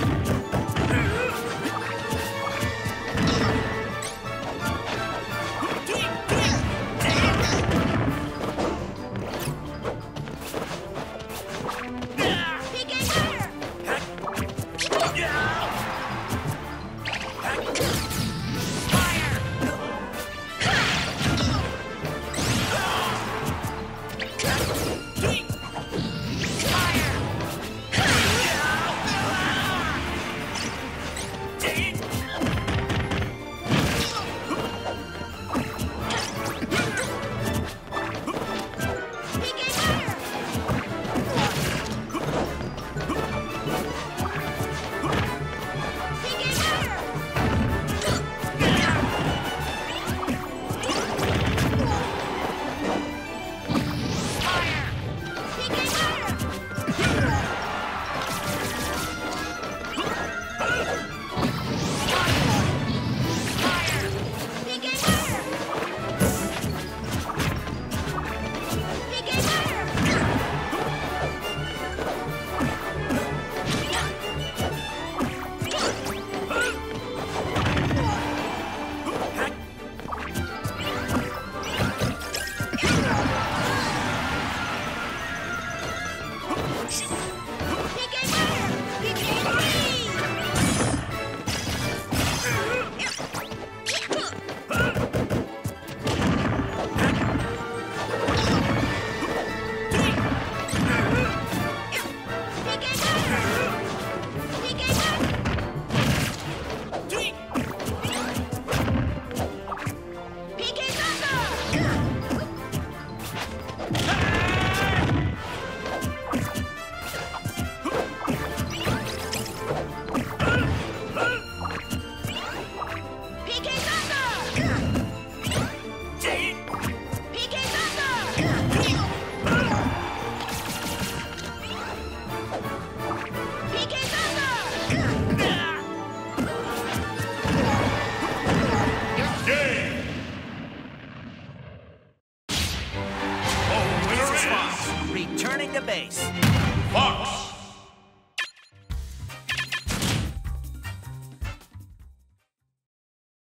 Yeah. you Returning to base. Fox!